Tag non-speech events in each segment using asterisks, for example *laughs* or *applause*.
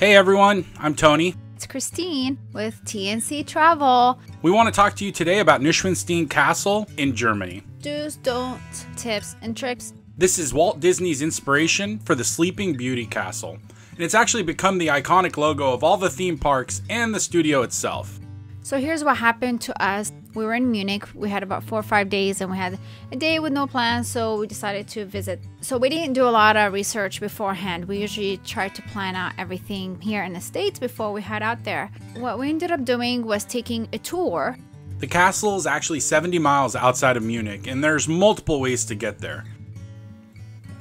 Hey everyone, I'm Tony. It's Christine with TNC Travel. We want to talk to you today about Neuschwanstein Castle in Germany. Do's, don'ts, tips, and tricks. This is Walt Disney's inspiration for the Sleeping Beauty Castle, and it's actually become the iconic logo of all the theme parks and the studio itself. So here's what happened to us. We were in Munich. We had about four or five days, and we had a day with no plans, so we decided to visit. So we didn't do a lot of research beforehand. We usually try to plan out everything here in the States before we head out there. What we ended up doing was taking a tour. The castle is actually 70 miles outside of Munich, and there's multiple ways to get there.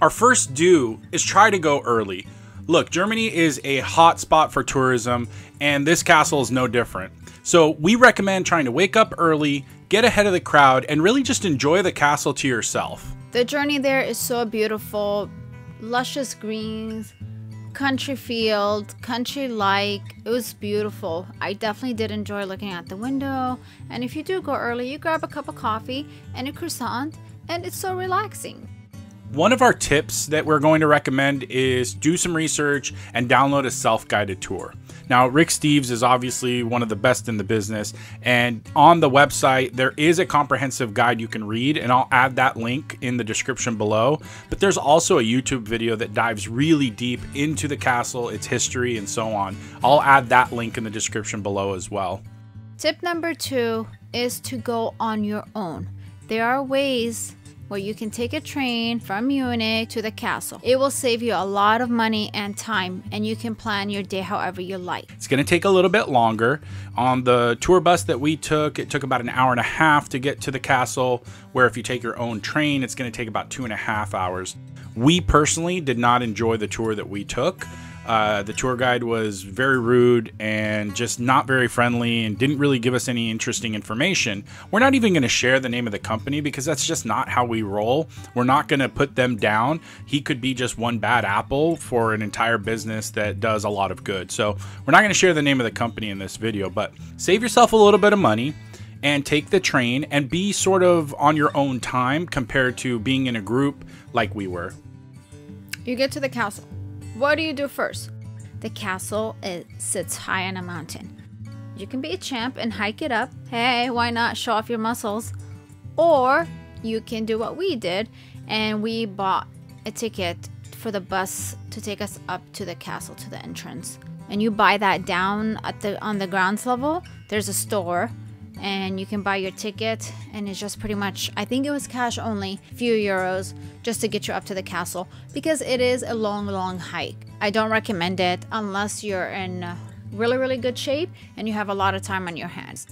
Our first do is try to go early. Look, Germany is a hot spot for tourism, and this castle is no different. So we recommend trying to wake up early, get ahead of the crowd, and really just enjoy the castle to yourself. The journey there is so beautiful, luscious greens, country field, country like. It was beautiful. I definitely did enjoy looking out the window. And if you do go early, you grab a cup of coffee and a croissant, and it's so relaxing. One of our tips that we're going to recommend is do some research and download a self guided tour. Now, Rick Steves is obviously one of the best in the business, and on the website, there is a comprehensive guide you can read, and I'll add that link in the description below. But there's also a YouTube video that dives really deep into the castle, its history, and so on. I'll add that link in the description below as well. Tip number two is to go on your own. There are ways where you can take a train from Munich to the castle. It will save you a lot of money and time, and you can plan your day however you like. It's going to take a little bit longer. On the tour bus that we took, it took about an hour and a half to get to the castle, where if you take your own train, it's going to take about two and a half hours. We personally did not enjoy the tour that we took. Uh, the tour guide was very rude and just not very friendly and didn't really give us any interesting information. We're not even going to share the name of the company because that's just not how we roll. We're not going to put them down. He could be just one bad apple for an entire business that does a lot of good. So we're not going to share the name of the company in this video, but save yourself a little bit of money and take the train and be sort of on your own time compared to being in a group like we were. You get to the castle. What do you do first? The castle it sits high on a mountain. You can be a champ and hike it up. Hey, why not show off your muscles? Or you can do what we did and we bought a ticket for the bus to take us up to the castle to the entrance. And you buy that down at the on the grounds level. There's a store and you can buy your ticket and it's just pretty much i think it was cash only few euros just to get you up to the castle because it is a long long hike. I don't recommend it unless you're in uh, really really good shape and you have a lot of time on your hands.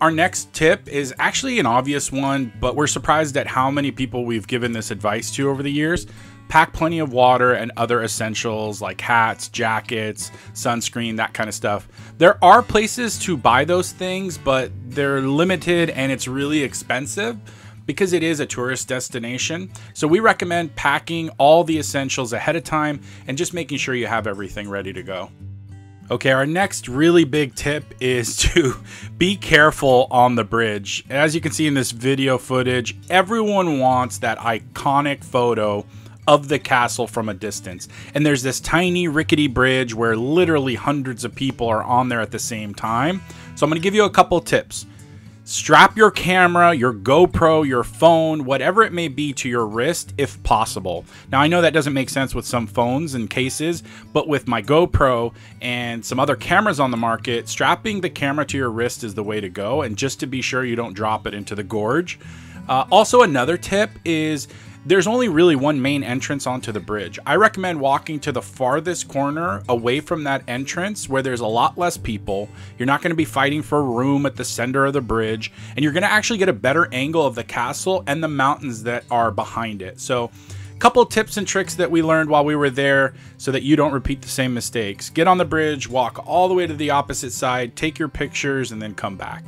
Our next tip is actually an obvious one, but we're surprised at how many people we've given this advice to over the years pack plenty of water and other essentials like hats, jackets, sunscreen, that kind of stuff. There are places to buy those things, but they're limited and it's really expensive because it is a tourist destination. So we recommend packing all the essentials ahead of time and just making sure you have everything ready to go. Okay, our next really big tip is *laughs* to be careful on the bridge. As you can see in this video footage, everyone wants that iconic photo of the castle from a distance. And there's this tiny rickety bridge where literally hundreds of people are on there at the same time. So I'm going to give you a couple tips. Strap your camera, your GoPro, your phone, whatever it may be to your wrist if possible. Now, I know that doesn't make sense with some phones and cases, but with my GoPro and some other cameras on the market, strapping the camera to your wrist is the way to go. And just to be sure you don't drop it into the gorge. Uh, also, another tip is there's only really one main entrance onto the bridge. I recommend walking to the farthest corner away from that entrance where there's a lot less people. You're not going to be fighting for room at the center of the bridge, and you're going to actually get a better angle of the castle and the mountains that are behind it. So, a couple tips and tricks that we learned while we were there so that you don't repeat the same mistakes. Get on the bridge, walk all the way to the opposite side, take your pictures, and then come back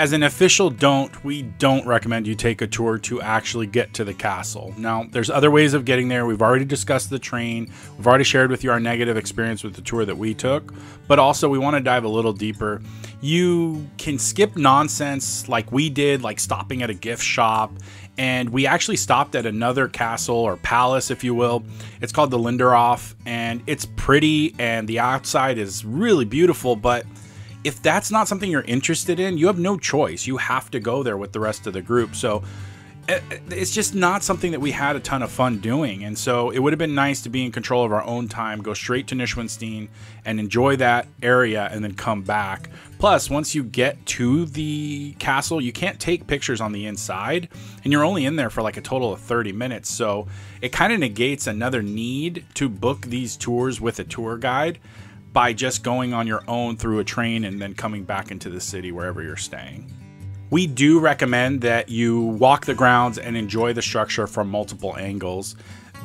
as an official don't, we don't recommend you take a tour to actually get to the castle. Now, there's other ways of getting there. We've already discussed the train. We've already shared with you our negative experience with the tour that we took, but also we want to dive a little deeper. You can skip nonsense like we did, like stopping at a gift shop and we actually stopped at another castle or palace, if you will. It's called the Linderhof, and it's pretty, and the outside is really beautiful. But if that's not something you're interested in, you have no choice. You have to go there with the rest of the group. So eh, eh, it's just not something that we had a ton of fun doing. And so it would have been nice to be in control of our own time, go straight to Neuschwanstein and enjoy that area and then come back. Plus, once you get to the castle, you can't take pictures on the inside and you're only in there for like a total of 30 minutes. So it kind of negates another need to book these tours with a tour guide by just going on your own through a train and then coming back into the city wherever you're staying. We do recommend that you walk the grounds and enjoy the structure from multiple angles.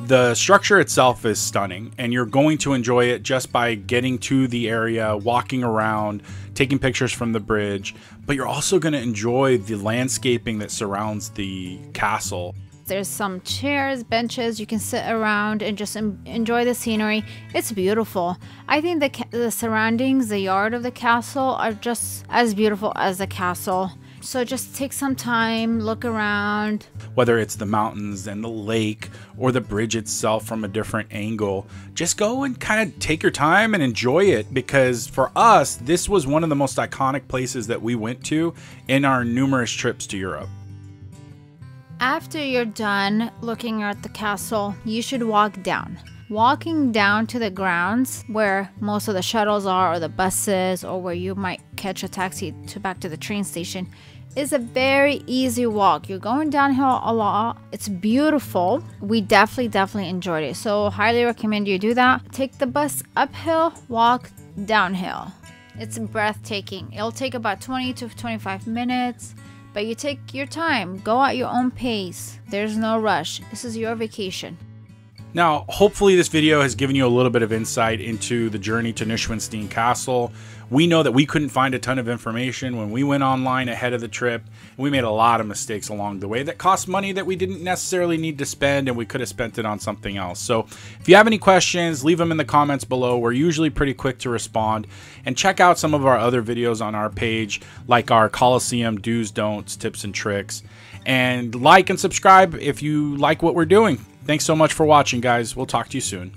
The structure itself is stunning, and you're going to enjoy it just by getting to the area, walking around, taking pictures from the bridge, but you're also going to enjoy the landscaping that surrounds the castle. There's some chairs, benches you can sit around and just enjoy the scenery. It's beautiful. I think the, the surroundings, the yard of the castle, are just as beautiful as the castle. So just take some time, look around. Whether it's the mountains and the lake or the bridge itself from a different angle, just go and kind of take your time and enjoy it because for us, this was one of the most iconic places that we went to in our numerous trips to Europe. After you're done looking at the castle, you should walk down. Walking down to the grounds where most of the shuttles are, or the buses, or where you might catch a taxi to back to the train station, is a very easy walk. You're going downhill a lot. It's beautiful. We definitely, definitely enjoyed it. So, highly recommend you do that. Take the bus uphill, walk downhill. It's breathtaking. It'll take about 20 to 25 minutes, but you take your time. Go at your own pace. There's no rush. This is your vacation. Now, hopefully, this video has given you a little bit of insight into the journey to Neuschwanstein Castle. We know that we couldn't find a ton of information when we went online ahead of the trip. We made a lot of mistakes along the way that cost money that we didn't necessarily need to spend and we could have spent it on something else. So, if you have any questions, leave them in the comments below. We're usually pretty quick to respond. And check out some of our other videos on our page, like our Colosseum do's, don'ts, tips, and tricks. And like and subscribe if you like what we're doing. Thanks so much for watching, guys. We'll talk to you soon.